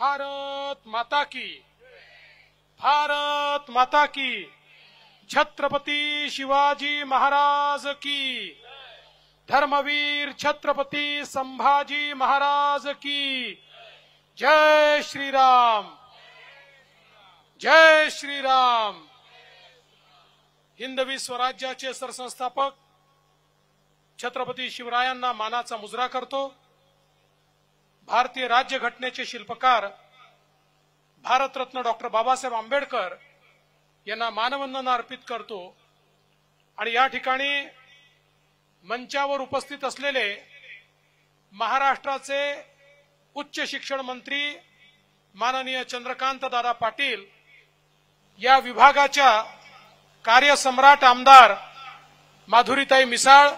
भारत माता की। भारत माता की। छत्रपती शिवाजी महाराज की। धर्मवीर छत्रपती संभाजी महाराज की। जय श्रीराम। जय श्रीराम। हिंदवी स्वराज्याचे सरसंस्थापक छत्रपती शिवरायांना मानाचा मुजरा करतो. भारतीय राज्यघटनेचे शिल्पकार भारतरत्न डॉक्टर बाबासाहेब आंबेडकर यांना मानवंदना अर्पित करतो आणि या ठिकाणी मंचावर उपस्थित असलेले महाराष्ट्राचे उच्च शिक्षण मंत्री माननीय चंद्रकांत दादा पाटील या विभागाच्या कार्यसम्राट आमदार माधुरीताई मिसाळ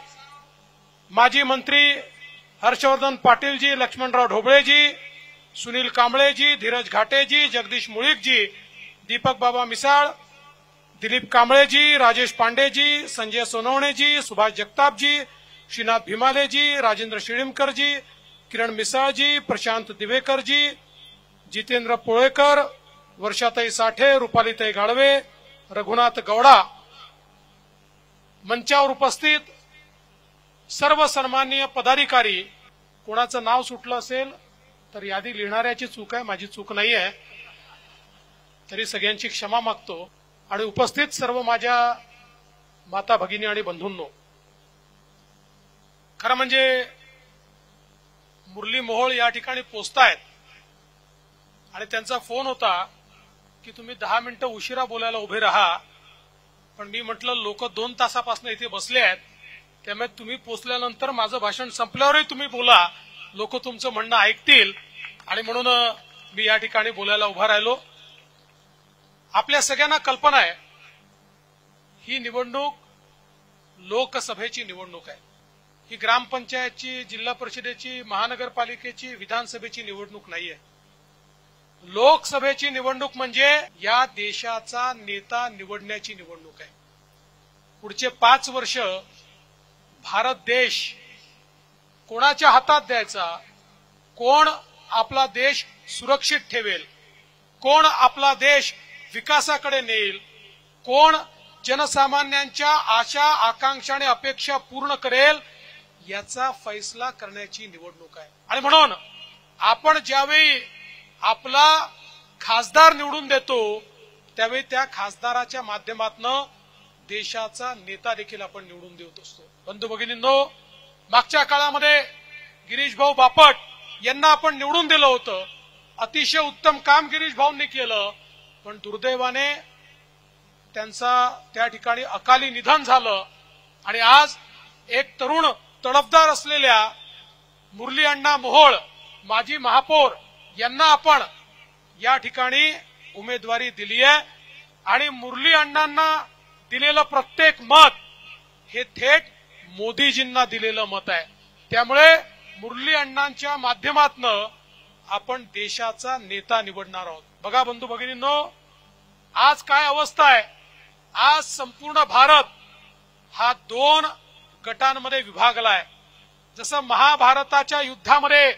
माजी मंत्री हर्षवर्धन पाटीलजी लक्ष्मणराव ढोबळेजी सुनील कांबळेजी धीरज घाटेजी जगदीश मुळीकजी दीपक बाबा मिसाळ दिलीप कांबळेजी राजेश पांडेजी संजय सोनवणेजी सुभाष जगतापजी श्रीनाथ भीमालेजी राजेंद्र शिळीमकरजी किरण मिसाळजी प्रशांत दिवेकरजी जितेंद्र पोळेकर वर्षाताई साठे रुपालीताई गाळवे रघुनाथ गौडा मंचावर उपस्थित सर्व सन्माननीय पदाधिकारी कोणाचं नाव सुटलं असेल तर यादी लिहिणाऱ्याची चूक आहे माझी चूक नाही आहे. तरी सगळ्यांची क्षमा मागतो. आणि उपस्थित सर्व माझ्या माता भगिनी आणि बंधूंनो खरं म्हणजे मुरली मोहोळ या ठिकाणी पोचतायत. आणि त्यांचा फोन होता की तुम्ही दहा मिनिटं उशिरा बोलायला उभे राहा पण मी म्हटलं लोक दोन तासापासून इथे बसले आहेत. त्यामुळे तुम्ही पोचल्यानंतर माझं भाषण संपल्यावरही तुम्ही बोला. लोक तुमचं म्हणणं ऐकतील. आणि म्हणून मी या ठिकाणी बोलायला उभा राहिलो. आपल्या सगळ्यांना कल्पना आहे ही निवडणूक लोकसभेची निवडणूक आहे. ही ग्रामपंचायतची जिल्हा परिषदेची महानगरपालिकेची विधानसभेची निवडणूक नाहीये. लोकसभेची निवडणूक म्हणजे या देशाचा नेता निवडण्याची निवडणूक आहे. पुढचे पाच वर्ष भारत देश कोणाच्या हातात द्यायचा? कोण आपला देश सुरक्षित ठेवेल? कोण आपला देश विकासाकडे नेईल? कोण जनसामान्यांच्या आशा आकांक्षा आणि अपेक्षा पूर्ण करेल? याचा फैसला करण्याची निवडणूक आहे. आणि म्हणून आपण ज्यावेळी आपला खासदार निवडून देतो त्यावेळी त्या खासदाराच्या माध्यमातून देशाचा नेता देखील आपण निवडून देत असतो. बंधू भगिनींनो मागच्या काळामध्ये गिरीश भाऊ बापट यांना आपण निवडून दिलं होतं. अतिशय उत्तम काम गिरीश भाऊंनी केलं पण दुर्दैवाने त्यांचा त्या ठिकाणी अकाली निधन झालं. आणि आज एक तरुण तडफदार असलेल्या मुरली अण्णा मोहोळ माजी महापौर यांना आपण या ठिकाणी उमेदवारी दिली आहे आणि मुरली अण्णांना दिलेलं प्रत्येक मत हे थेट मोदीजींना दिलेलं मत आहे. त्यामुळे मुरली अण्णांच्या माध्यमातनं आपण देशाचा नेता निवडणार आहोत. बघा बंधू भगिनींनो आज काय अवस्था आहे? आज संपूर्ण भारत हा दोन गटांमध्ये विभागलाय जसं महाभारताच्या युद्धामध्ये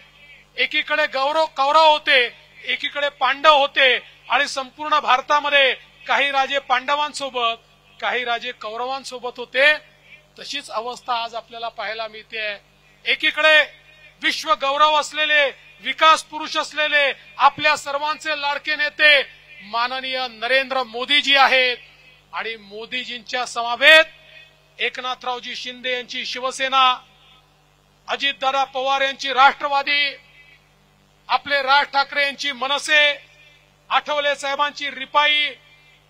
एकीकडे गौरव कौरव होते एकीकडे पांडव होते आणि संपूर्ण भारतामध्ये काही राजे पांडवांसोबत काही राजे कौरवांसोबत होते तशीच अवस्था आज आपल्याला पाहायला मिळते. एकीकडे विश्व गौरव असलेले विकास पुरुष असलेले आपल्या सर्वांचे लाडके नेते माननीय नरेंद्र मोदीजी आहेत. आणि मोदीजींच्या समावेत एकनाथरावजी शिंदे यांची शिवसेना अजितदादा पवार यांची राष्ट्रवादी आपले राज ठाकरे यांची मनसे आठवले साहेबांची रिपाई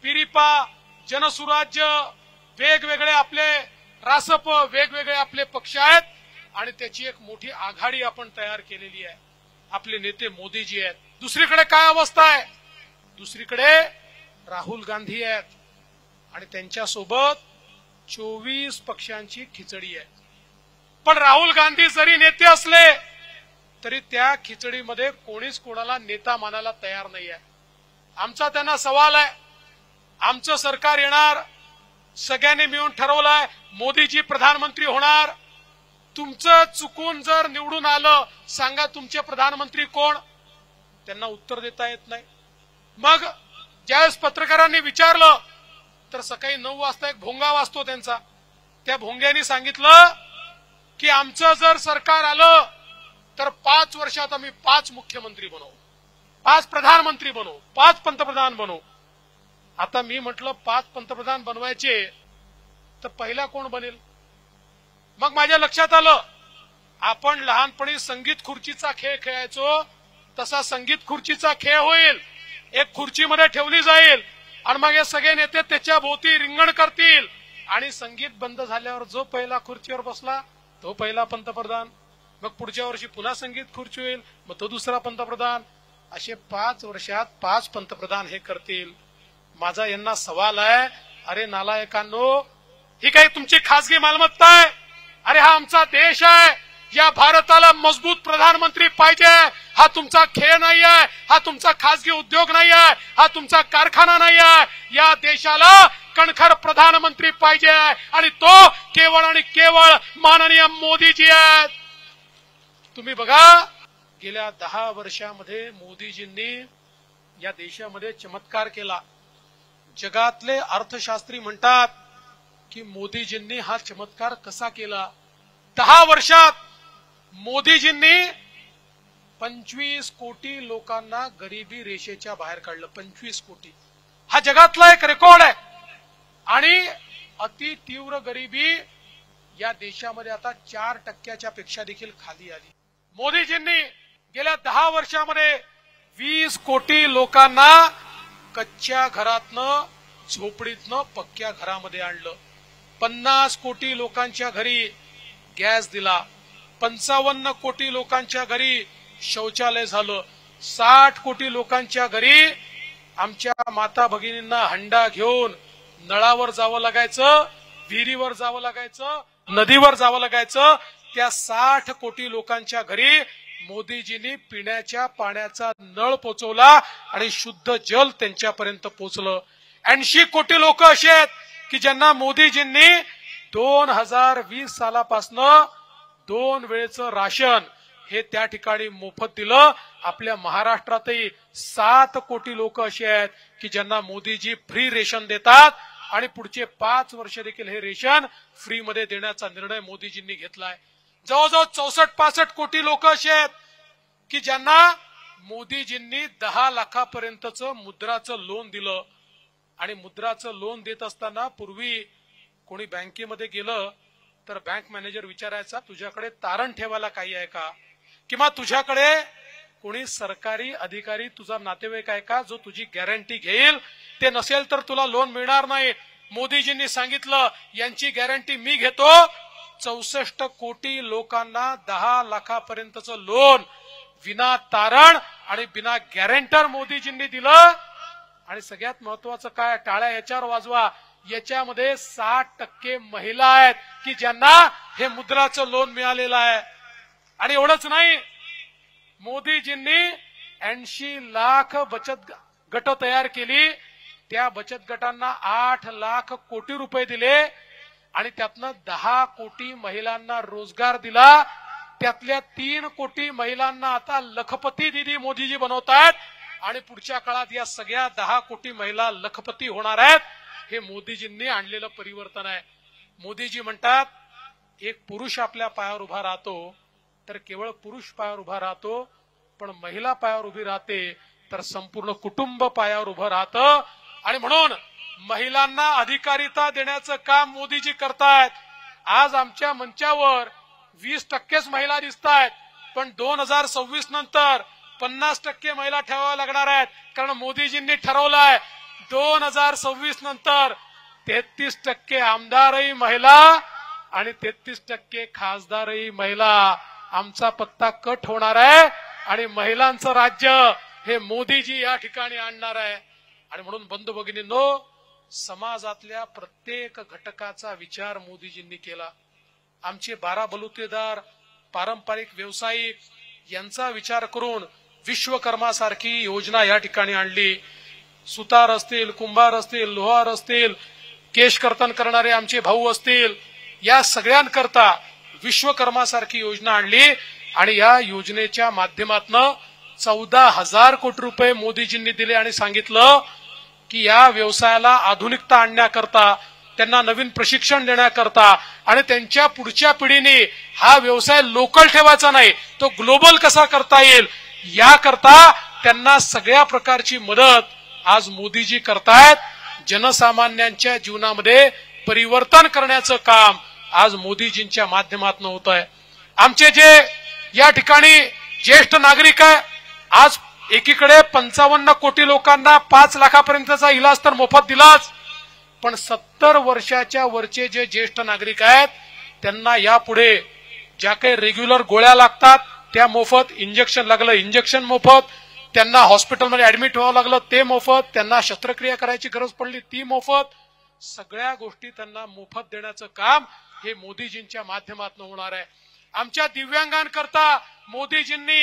पिरिपा जनसुराज्य वेगवेगळे आपले रासप वेगवेगळे आपले पक्ष आहेत आणि त्याची एक मोठी आघाडी आपण तयार केलेली आहे. आपले नेते मोदीजी आहेत. दुसरीकडे काय अवस्था आहे? दुसरीकडे राहुल गांधी आहेत. आणि त्यांच्यासोबत चोवीस पक्षांची खिचडी आहे. पण राहुल गांधी जरी नेते असले तरी त्या खिचडीमध्ये कोणीच कोणाला नेता मानायला तयार नाही आहे आमचा त्यांना सवाल आहे आमचं सरकार येणार सगळ्यांनी मिळून ठरवलंय मोदीजी प्रधानमंत्री होणार. तुमचं चुकून जर निवडून आलं सांगा तुमचे प्रधानमंत्री कोण? त्यांना उत्तर देता येत नाही. मग ज्यावेळेस पत्रकारांनी विचारलं तर सकाळी नऊ वाजता एक भोंगा वाजतो त्यांचा. त्या भोंग्यानी सांगितलं की आमचं जर सरकार आलं तर पाच वर्षात आम्ही पाच मुख्यमंत्री बनवू. पाच प्रधानमंत्री बनवू. पाच पंतप्रधान बनवू. आता मी म्हटलं पाच पंतप्रधान बनवायचे तर पहिला कोण बनेल? मग माझ्या लक्षात आलं आपण लहानपणी संगीत खुर्चीचा खेळ खेळायचो तसा संगीत खुर्चीचा खेळ होईल. एक खुर्चीमध्ये ठेवली जाईल आणि मग हे सगळे नेते त्याच्या भोवती रिंगण करतील. आणि संगीत बंद झाल्यावर जो पहिला खुर्चीवर बसला तो पहिला पंतप्रधान. मग पुढच्या वर्षी पुन्हा संगीत खुर्ची होईल मग तो दुसरा पंतप्रधान. असे पाच वर्षात पाच पंतप्रधान हे करतील. माझा यांना सवाल आहे. अरे नालायकांनो ही काही तुमची खासगी मालमत्ता आहे? अरे हा आमचा देश आहे. या भारताला मजबूत प्रधानमंत्री पाहिजे. हा तुमचा खेळ नाही आहे. हा तुमचा खासगी उद्योग नाही आहे. हा तुमचा कारखाना नाही आहे. या देशाला कणखर प्रधानमंत्री पाहिजे. आणि तो केवळ आणि केवळ माननीय मोदीजी आहेत. तुम्ही बघा गेल्या दहा वर्षामध्ये मोदीजींनी या देशामध्ये चमत्कार केला. जगातले अर्थशास्त्री म्हणतात की मोदीजींनी हा चमत्कार कसा केला? दहा वर्षात मोदीजींनी पंचवीस कोटी लोकांना गरिबी रेषेच्या बाहेर काढलं. पंचवीस कोटी. हा जगातला एक रेकॉर्ड आहे. आणि अति तीव्र गरिबी या देशामध्ये आता चार टक्क्याच्या पेक्षा देखील खाली आली. मोदीजींनी गेल्या दहा वर्षामध्ये वीस कोटी लोकांना कच्च्या घरातनं झोपडीतनं पक्क्या घरामध्ये आणलं. पन्नास कोटी लोकांच्या घरी गॅस दिला. पंचावन्न कोटी लोकांच्या घरी शौचालय झालं. साठ कोटी लोकांच्या घरी आमच्या माता भगिनींना हंडा घेऊन नळावर जावं लागायचं विहिरीवर जावं लागायचं नदीवर जावं लागायचं. त्या साठ कोटी लोकांच्या घरी मोदीजींनी पिण्याच्या पाण्याचा नळ पोचवला आणि शुद्ध जल त्यांच्यापर्यंत पोचलं. ऐंशी कोटी लोक असे आहेत की ज्यांना मोदीजींनी दोन हजार वीस सालापासनं दोन वेळेचं राशन हे त्या ठिकाणी मोफत दिलं. आपल्या महाराष्ट्रातही सात कोटी लोक असे आहेत की ज्यांना मोदीजी फ्री रेशन देतात आणि पुढचे पाच वर्ष देखील हे रेशन फ्रीमध्ये देण्याचा निर्णय मोदीजींनी घेतलाय. जवळजवळ चौसष्ट पासष्ट कोटी लोक असे आहेत की ज्यांना मोदीजींनी दहा लाखापर्यंतच मुद्राचं लोन दिलं. आणि मुद्राचं लोन देत असताना पूर्वी कोणी बँकेमध्ये गेलं तर बँक मॅनेजर विचारायचा तुझ्याकडे तारण ठेवायला काही आहे का? किंवा तुझ्याकडे कोणी सरकारी अधिकारी तुझा नातेवाईक आहे का जो तुझी गॅरंटी घेईल? ते नसेल तर तुला लोन मिळणार नाही. मोदीजींनी सांगितलं यांची गॅरंटी मी घेतो चौसष्ट कोटी लोकांना दहा लाखापर्यंतचं लोन विना तारण आणि बिना गॅरेंटर मोदीजींनी दिलं. आणि सगळ्यात महत्वाचं काय? टाळ्या याच्यावर वाजवा. याच्यामध्ये साठ टक्के महिला आहेत की ज्यांना हे मुद्राचं लोन मिळालेलं आहे. आणि एवढंच नाही मोदीजींनी ऐंशी लाख बचत गट तयार केली. त्या बचत गटांना आठ लाख कोटी रुपये दिले. आणि त्यातनं दहा कोटी महिलांना रोजगार दिला. त्यातल्या तीन कोटी महिलांना आता लखपती दिदी मोदीजी बनवतात आणि पुढच्या काळात या सगळ्या दहा कोटी महिला लखपती होणार आहेत. हे मोदीजींनी आणलेलं परिवर्तन आहे. मोदीजी म्हणतात एक पुरुष आपल्या पायावर उभा राहतो तर केवळ पुरुष पायावर उभा राहतो पण महिला पायावर उभी राहते तर संपूर्ण कुटुंब पायावर उभं राहतं. आणि म्हणून महिलांना अधिकारिता देण्याचं काम मोदीजी करतायत. आज आमच्या मंचावर वीस टक्केच महिला दिसत आहेत पण दोन हजार सव्वीस नंतर पन्नास टक्के महिला ठेवाव्या लागणार आहेत कारण मोदीजींनी ठरवलंय दोन हजार सव्वीस नंतर तेहतीस टक्के आमदारही महिला आणि तेहतीस टक्के खासदारही महिला. आमचा पत्ता कट होणार आहे आणि महिलांचं राज्य हे मोदीजी या ठिकाणी आणणार आहे. आणि म्हणून बंधू भगिनींनो समाजातल्या प्रत्येक घटकाचा विचार मोदीजींनी केला. आमचे बारा बलुतेदार पारंपरिक व्यावसायिक यांचा विचार करून विश्वकर्मासारखी योजना या ठिकाणी आणली. सुतार असतील कुंभार असतील लोहार असतील केश कर्तन करणारे आमचे भाऊ असतील या सगळ्यांकरता विश्वकर्मासारखी योजना आणली आणि या योजनेच्या माध्यमातून चौदा हजार कोटी रुपये मोदीजींनी दिले आणि सांगितलं की या व्यवसायाला आधुनिकता आणण्याकरता त्यांना नवीन प्रशिक्षण देण्याकरता आणि त्यांच्या पुढच्या पिढीने हा व्यवसाय लोकल ठेवायचा नाही तो ग्लोबल कसा करता येईल याकरता त्यांना सगळ्या प्रकारची मदत आज मोदीजी करतायत. जनसामान्यांच्या जीवनामध्ये परिवर्तन करण्याचं काम आज मोदीजींच्या माध्यमातून होत आहे आमचे जे या ठिकाणी ज्येष्ठ नागरिक आहे आज एकीकडे पंचावन्न कोटी लोकांना पाच लाखापर्यंतचा इलाज तर मोफत दिलाच पण सत्तर वर्षाच्या वरचे जे ज्येष्ठ नागरिक आहेत त्यांना यापुढे ज्या काही रेग्युलर गोळ्या लागतात त्या मोफत इंजेक्शन लागलं इंजेक्शन मोफत त्यांना हॉस्पिटलमध्ये ऍडमिट व्हावं लागलं ते मोफत त्यांना शस्त्रक्रिया करायची गरज पडली ती मोफत सगळ्या गोष्टी त्यांना मोफत देण्याचं काम हे मोदीजींच्या माध्यमातून होणार आहे. आमच्या दिव्यांगांकरता मोदीजींनी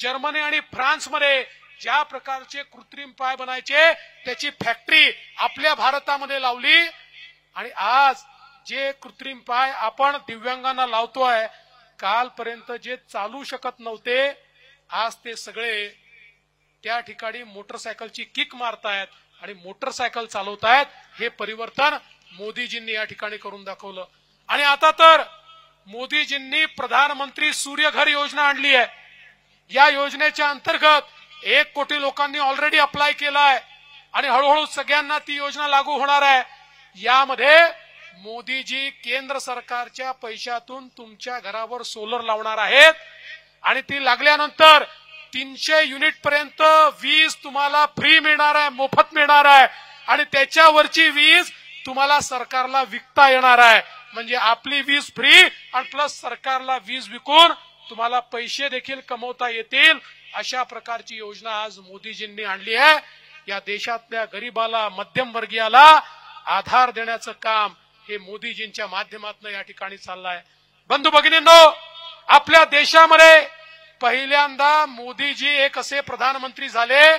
जर्मनी आणि फ्रान्समध्ये ज्या प्रकारचे कृत्रिम पाय बनायचे त्याची फॅक्टरी आपल्या भारतामध्ये लावली. आणि आज जे कृत्रिम पाय आपण दिव्यांगांना लावतोय कालपर्यंत जे चालू शकत नव्हते आज ते सगळे त्या ठिकाणी मोटरसायकलची किक मारतायत आणि मोटरसायकल चालवतायत. हे परिवर्तन मोदीजींनी या ठिकाणी करून दाखवलं. आणि आता तर मोदीजींनी प्रधानमंत्री सूर्यघर योजना आणली आहे. या योजनेच्या अंतर्गत एक कोटी लोकांनी ऑलरेडी अप्लाय केलाय आणि हळूहळू सगळ्यांना ती योजना लागू होणार आहे. यामध्ये मोदीजी केंद्र सरकारच्या पैशातून तुमच्या घरावर सोलर लावणार आहेत आणि ती लागल्यानंतर तीनशे युनिट पर्यंत वीज तुम्हाला फ्री मिळणार आहे मोफत मिळणार आहे आणि त्याच्यावरची वीज तुम्हाला सरकारला विकता येणार आहे. म्हणजे आपली वीज फ्री आणि प्लस सरकारला वीज विकून तुम्हाला पैसे देखील कमवता येतील. अशा प्रकारची योजना आज मोदीजींनी आणली आहे. या देशातल्या गरीबाला मध्यमवर्गीयाला आधार देण्याचं काम हे मोदीजींच्या माध्यमातून या ठिकाणी चाललंय. बंधू भगिनींनो आपल्या देशामध्ये पहिल्यांदा मोदीजी एक असे प्रधानमंत्री झाले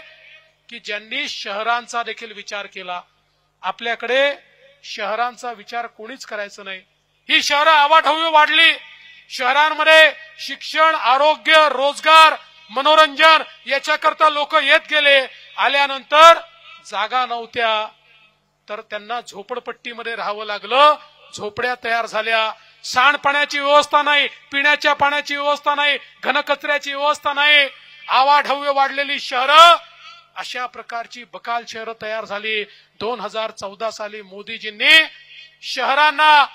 की ज्यांनी शहरांचा देखील विचार केला. आपल्याकडे शहरांचा विचार कोणीच करायचं नाही. ही शहरं आवाढव्य वाढली. शहरांमध्ये शिक्षण आरोग्य रोजगार मनोरंजन याच्याकरता लोक येत गेले. आल्यानंतर जागा नव्हत्या. तर त्यांना झोपडपट्टीमध्ये राहावं लागलं. झोपड्या तयार झाल्या. सांडपाण्याची व्यवस्था नाही पिण्याच्या पाण्याची व्यवस्था नाही घनकचऱ्याची व्यवस्था नाही. आवाढव्य वाढलेली शहरं अशा प्रकारची बकाल शहरं तयार झाली. दोन हजार चौदा साली मोदीजींनी शहरांना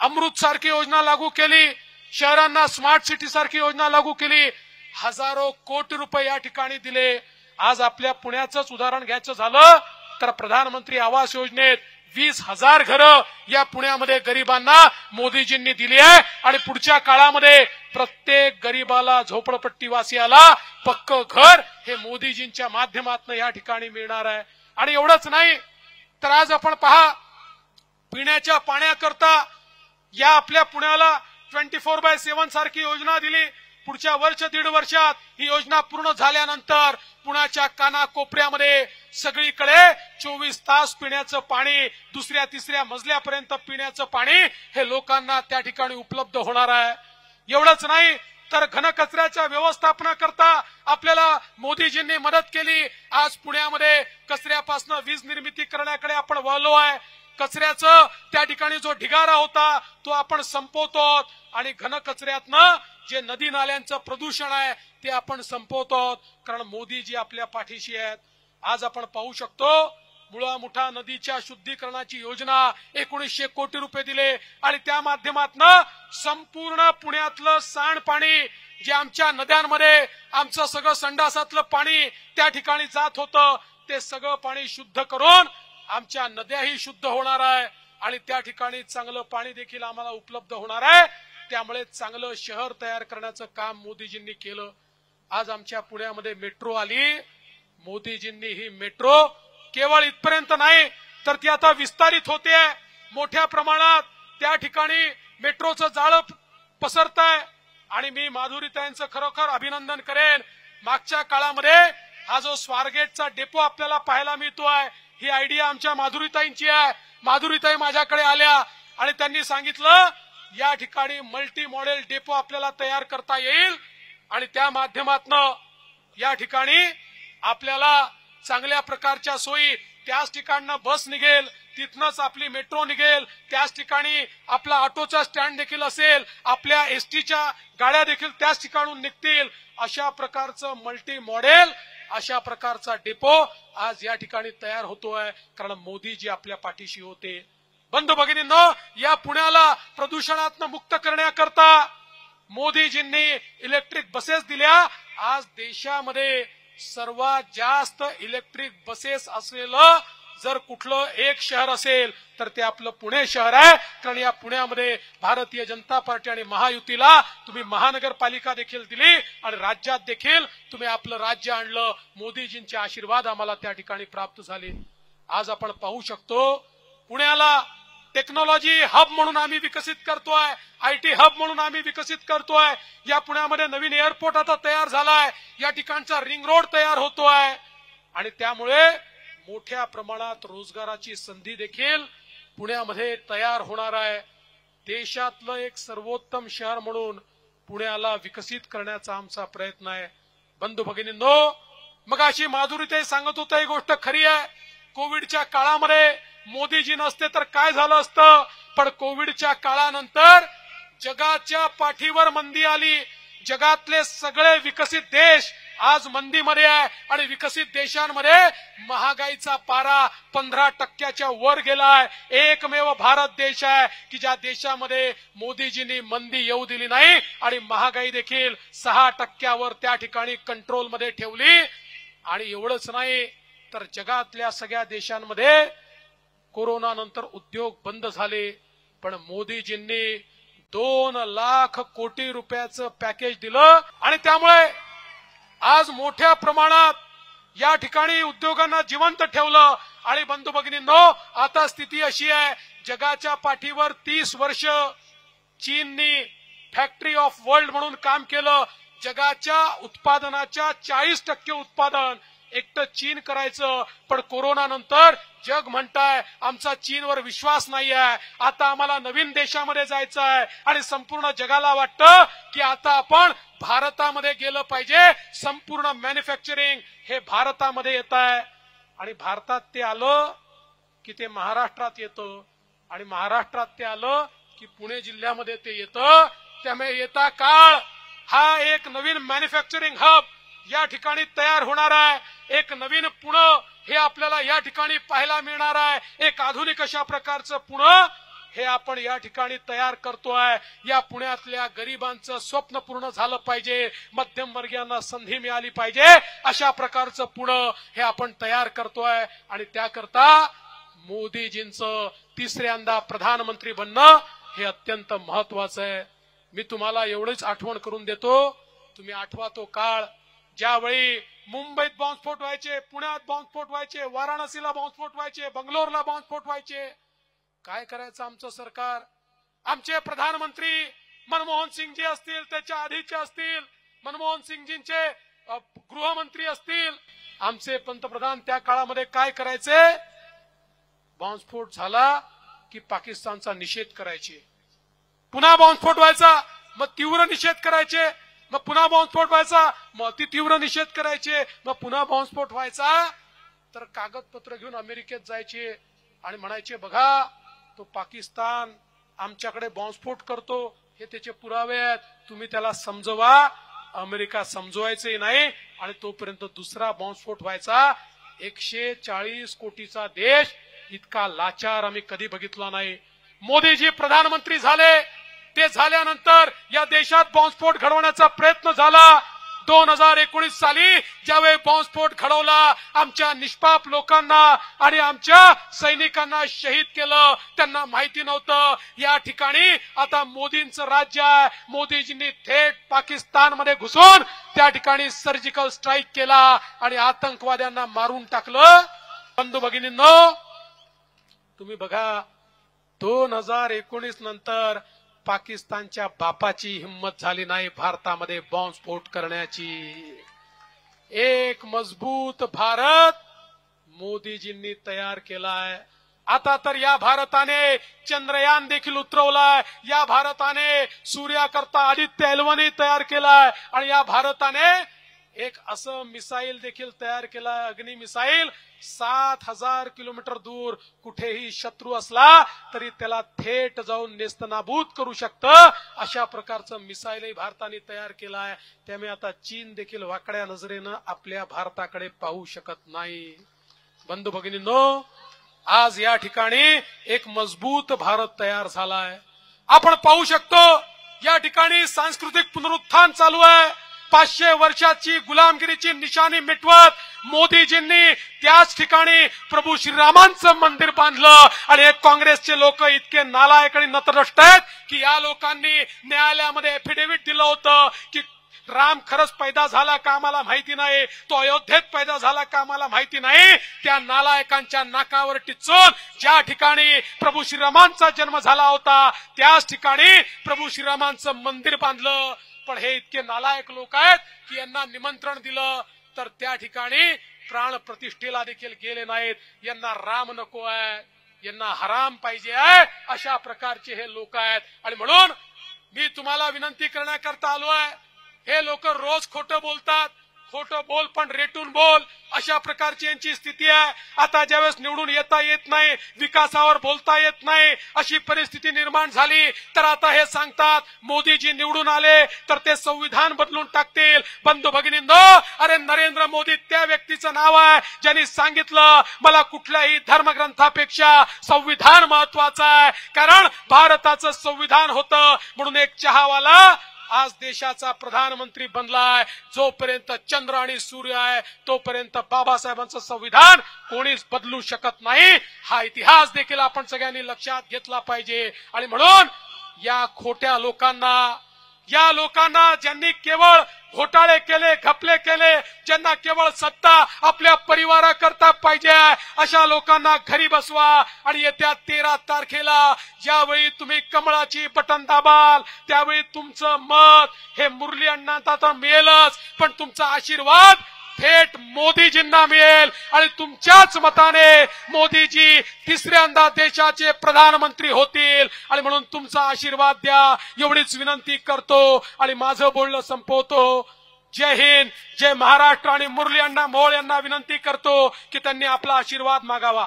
अमृत सारखी योजना लागू केली. शहरांना स्मार्ट सिटी सारखी योजना लागू केली. हजारो कोटी रुपये या ठिकाणी दिले. आज आपल्या पुण्याचंच उदाहरण घ्यायचं झालं तर प्रधानमंत्री आवास योजनेत वीस हजार घरं या पुण्यामध्ये गरिबांना मोदीजींनी दिली आहे. आणि पुढच्या काळामध्ये प्रत्येक गरीबाला झोपडपट्टीवासियाला पक्क घर हे मोदीजींच्या माध्यमातून या ठिकाणी मिळणार आहे. आणि एवढंच नाही तर आज आपण पहा पिण्याच्या पाण्याकरता या आपल्या पुण्याला ट्वेंटी फोर बाय सेव्हन सारखी योजना दिली. पुढच्या वर्ष दीड वर्षात ही योजना पूर्ण झाल्यानंतर पुण्याच्या कानाकोपऱ्यामध्ये सगळीकडे चोवीस तास पिण्याचं पाणी दुसऱ्या तिसऱ्या मजल्यापर्यंत पिण्याचं पाणी हे लोकांना त्या ठिकाणी उपलब्ध होणार आहे. एवढंच नाही तर घनकचऱ्याच्या व्यवस्थापनाकरता आपल्याला मोदीजींनी मदत केली. आज पुण्यामध्ये कचऱ्यापासून वीज निर्मिती करण्याकडे आपण वळलो आहे. कचऱ्याचं त्या ठिकाणी जो ढिगारा होता तो आपण संपवतो आणि घनकचऱ्यातनं जे नदी नाल्यांचं प्रदूषण आहे ते आपण संपवतो कारण मोदीजी आपल्या पाठीशी आहेत. आज आपण पाहू शकतो मुळा मुठा नदीच्या शुद्धीकरणाची योजना एकोणीसशे कोटी रुपये दिले. आणि त्या माध्यमातनं संपूर्ण पुण्यातलं सांडपाणी जे आमच्या नद्यांमध्ये आमचं सगळं संडासातलं पाणी त्या ठिकाणी जात होतं ते सगळं पाणी शुद्ध करून आमच्या नद्याही शुद्ध होणार आहे आणि त्या ठिकाणी चांगलं पाणी देखील आम्हाला उपलब्ध होणार आहे. त्यामुळे चांगलं शहर तयार करण्याचं काम मोदीजींनी केलं. आज आमच्या पुण्यामध्ये मेट्रो आली. मोदीजींनी ही मेट्रो केवळ इथपर्यंत नाही तर ती आता विस्तारित होते. मोठ्या प्रमाणात त्या ठिकाणी मेट्रोचं जाळं पसरत आहे. आणि मी माधुरीताईंचं खरोखर अभिनंदन करेन. मागच्या काळामध्ये हा जो स्वारगेटचा डेपो आपल्याला पाहायला मिळतो आहे ही आयडिया आमच्या माधुरीताईंची आहे. माधुरीताई माझ्याकडे आल्या आणि त्यांनी सांगितलं या ठिकाणी मल्टी मॉडेल डेपो आपल्याला तयार करता येईल आणि त्या माध्यमातनं या ठिकाणी आपल्याला चांगल्या प्रकारच्या सोयी त्याच ठिकाणनं बस निघेल तिथनच आपली मेट्रो निघेल त्याच ठिकाणी आपला ऑटोचा स्टँड देखील असेल आपल्या एसटीच्या गाड्या देखील त्याच ठिकाणून निघतील. अशा प्रकारचं मल्टी मॉडेल अशा प्रकारचा डेपो आज या ठिकाणी तयार होतोय. कारण मोदीजी आपल्या पाठीशी होते. बंधू भगिनींनो या पुण्याला प्रदूषणातनं मुक्त करण्याकरता मोदीजींनी इलेक्ट्रिक बसेस दिल्या. आज देशामध्ये सर्वात जास्त इलेक्ट्रिक बसेस असलेलं जर कुठलं एक शहर असेल तर ते आपलं पुणे शहर आहे. कारण या पुण्यामध्ये भारतीय जनता पार्टी आणि महायुतीला तुम्ही महानगरपालिका देखील दिली आणि राज्यात देखील तुम्ही आपलं राज्य आणलं. मोदीजींचे आशीर्वाद आम्हाला त्या ठिकाणी प्राप्त झाले. आज आपण पाहू शकतो पुण्याला टेक्नॉलॉजी हब म्हणून आम्ही विकसित करतोय आयटी हब म्हणून आम्ही विकसित करतोय. या पुण्यामध्ये नवीन एअरपोर्ट आता तयार झालाय. या ठिकाणचा रिंग रोड तयार होतोय. आणि त्यामुळे मोठ्या प्रमाणात रोजगाराची संधी देखील पुण्यामध्ये तयार होणार आहे. देशातलं एक सर्वोत्तम शहर म्हणून पुण्याला विकसित करण्याचा आमचा प्रयत्न आहे. बंधू भगिनींनो मग अशी माधुरी ते सांगत होतं ही गोष्ट खरी आहे. कोविडच्या काळामध्ये मोदीजी नसते तर काय झालं असतं? पण कोविडच्या काळानंतर जगाच्या पाठीवर मंदी आली. जगातले सगळे विकसित देश आज मंदीमध्ये आहे आणि विकसित देशांमध्ये महागाईचा पारा पंधरा टक्क्याच्या वर गेलाय. एकमेव भारत देश आहे की ज्या देशामध्ये मोदीजींनी मंदी येऊ दिली नाही आणि महागाई देखील सहा टक्क्यावर त्या ठिकाणी कंट्रोलमध्ये ठेवली. आणि एवढंच नाही तर जगातल्या सगळ्या देशांमध्ये कोरोना नंतर उद्योग बंद झाले. पण मोदीजींनी दोन लाख कोटी रुपयाचं पॅकेज दिलं आणि त्यामुळे आज मोठ्या प्रमाणात या ठिकाणी उद्योगांना जिवंत ठेवलं. आणि बंधू भगिनींनो आता स्थिती अशी आहे जगाच्या पाठीवर तीस वर्ष चीननी फॅक्टरी ऑफ वर्ल्ड म्हणून काम केलं. जगाच्या उत्पादनाच्या चाळीस टक्के उत्पादन एकटं चीन करायचं. पण कोरोना नंतर जग म्हणताय आमचा चीनवर विश्वास नाही आहे आता आम्हाला नवीन देशामध्ये जायचं आहे आणि संपूर्ण जगाला वाटतं की आता आपण भारतामध्ये गेलं पाहिजे. संपूर्ण मॅन्युफॅक्चरिंग हे भारतामध्ये येत आहे. आणि भारतात ते आलं की ते महाराष्ट्रात येतं. आणि महाराष्ट्रात ते आलं की पुणे जिल्ह्यामध्ये ते येतं. त्यामुळे येता काळ हा एक नवीन मॅन्युफॅक्चरिंग हब या ठिकाणी तयार होणार आहे. एक नवीन पुणे हे आपल्याला या ठिकाणी पाहायला मिळणार आहे. एक आधुनिक अशा प्रकारचं पुणे हे आपण या ठिकाणी तयार करतोय. या पुण्यातल्या गरिबांचं स्वप्न पूर्ण झालं पाहिजे. मध्यम वर्गीयांना संधी मिळाली पाहिजे. अशा प्रकारचं पुणे हे आपण तयार करतोय. आणि त्याकरता मोदीजींचं तिसऱ्यांदा प्रधानमंत्री बनणं हे अत्यंत महत्वाचं आहे. मी तुम्हाला एवढीच आठवण करून देतो. तुम्ही आठवा तो काळ ज्यावेळी मुंबईत बॉम्बस्फोट व्हायचे पुण्यात बॉम्बस्फोट व्हायचे वाराणसीला बॉम्बस्फोट व्हायचे बंगलोरला बॉम्बस्फोट व्हायचे. काय करायचं आमचं सरकार? आमचे प्रधानमंत्री मनमोहन सिंगजी असतील त्याच्या आधीचे असतील मनमोहन सिंगजींचे गृहमंत्री असतील. आमचे पंतप्रधान त्या काळामध्ये काय करायचे? बॉम्बस्फोट झाला की पाकिस्तानचा निषेध करायचे. पुन्हा बॉम्बस्फोट व्हायचा मग तीव्र निषेध करायचे. मग पुन्हा बॉम्बस्फोट व्हायचा मग अति तीव्र निषेध करायचे. मग पुन्हा बॉम्बस्फोट व्हायचा. तर कागदपत्र घेऊन अमेरिकेत जायचे आणि म्हणायचे बघा तो पाकिस्तान आमच्याकडे बॉम्बस्फोट करतो हे त्याचे पुरावे आहेत. तुम्ही त्याला समजवा. अमेरिका समजवायचे नाही आणि तोपर्यंत दुसरा बॉम्बस्फोट व्हायचा. एकशे चाळीस कोटीचा देश इतका लाचार आम्ही कधी बघितला नाही. मोदीजी प्रधानमंत्री झाले. ते झाल्यानंतर या देशात बॉम्बस्फोट घडवण्याचा प्रयत्न झाला. दोन हजार एकोणीस साली ज्यावेळी बॉम्बस्फोट घडवला आमच्या निष्पाप लोकांना आणि आमच्या सैनिकांना शहीद केलं त्यांना माहिती नव्हतं. या ठिकाणी आता मोदींचं राज्य आहे. मोदीजींनी थेट पाकिस्तानमध्ये घुसून त्या ठिकाणी सर्जिकल स्ट्राईक केला आणि आतंकवाद्यांना मारून टाकलं. बंधू भगिनींनो तुम्ही बघा दोन हजार एकोणीस नंतर पाकिस्तानच्या बापाची हिंमत झाली नाही भारतामध्ये बॉम्बस्फोट करण्याची. एक मजबूत भारत मोदीजींनी तयार केलाय. आता तर या भारताने चंद्रयान देखील उतरवलाय. या भारताने सूर्याकरता आदित्य एलवनी तयार केलाय. आणि या भारताने एक असं मिसाईल देखील तयार केला अग्नि मिसाईल. सात हजार किलोमीटर दूर कुठेही शत्रू असला तरी त्याला थेट जाऊन नेस्तनाभूत करू शकतं. अशा प्रकारचं मिसाईलही भारताने तयार केलं आहे त्यामुळे आता चीन देखील वाकड्या नजरेनं आपल्या भारताकडे पाहू शकत नाही. बंधू भगिनींनो आज या ठिकाणी एक मजबूत भारत तयार झालाय. आपण पाहू शकतो या ठिकाणी सांस्कृतिक पुनरुत्थान चालू आहे. पाचशे वर्षाची गुलामगिरीची निशाणी मिटवत मोदीजींनी त्याच ठिकाणी प्रभू श्रीरामांचं मंदिर बांधलं. आणि काँग्रेसचे लोक इतके नालायक आणि नतरष्ट आहेत की या लोकांनी न्यायालयामध्ये एफिडेव्हिट दिलं होतं की राम खरंच पैदा झाला का आम्हाला माहिती नाही तो अयोध्येत पैदा झाला का आम्हाला माहिती नाही. त्या नालायकांच्या नाकावर टिचून ज्या ठिकाणी प्रभू श्रीरामांचा जन्म झाला होता त्याच ठिकाणी प्रभू श्रीरामांचं मंदिर बांधलं. पण हे इतके नालायक लोक आहेत की यांना निमंत्रण दिलं तर त्या ठिकाणी प्राण प्रतिष्ठेला देखील गेले नाहीत. यांना राम नको आहे यांना हराम पाहिजे आहे अशा प्रकारचे हे लोक आहेत. आणि म्हणून मी तुम्हाला विनंती करण्याकरता आलो आहे. हे लोक रोज खोटं बोलतात. खोटं बोल पण रेटून बोल. अशा प्रकारची यांची स्थिती आहे. आता ज्यावेळेस निवडून येता येत नाही विकासावर बोलता येत नाही अशी परिस्थिती निर्माण झाली तर आता हे सांगतात मोदीजी निवडून आले तर ते संविधान बदलून टाकतील. बंधू भगिनींनो अरे नरेंद्र मोदी त्या व्यक्तीचं नाव आहे ज्यांनी सांगितलं मला कुठल्याही धर्मग्रंथापेक्षा संविधान महत्वाचं आहे. कारण भारताचं संविधान होतं म्हणून एक चहावाला आज देशाचा प्रधानमंत्री बनलाय. जोपर्यंत चंद्र आणि सूर्य आहे तोपर्यंत बाबासाहेबांचं संविधान कोणीच बदलू शकत नाही. हा इतिहास देखील आपण सगळ्यांनी लक्षात घेतला पाहिजे. आणि म्हणून या खोट्या लोकांना या लोकांना ज्यांनी केवळ घोटाळे केले घपले केले ज्यांना केवळ सत्ता आपल्या परिवाराकरता पाहिजे अशा लोकांना घरी बसवा आणि येत्या तेरा तारखेला ज्यावेळी तुम्ही कमळाची बटन दाबाल त्यावेळी तुमचं मत हे मुरली अण्णांना तर मिळेलच पण तुमचा आशीर्वाद थेट मोदीजींना मिळेल. आणि तुमच्याच मताने मोदीजी तिसऱ्यांदा देशाचे प्रधानमंत्री होतील. आणि म्हणून तुमचा आशीर्वाद द्या. एवढीच विनंती करतो. आणि माझं बोलणं संपवतो. जय हिंद जय महाराष्ट्र. आणि मुरली अण्णा मोळ यांना विनंती करतो की त्यांनी आपला आशीर्वाद मागावा.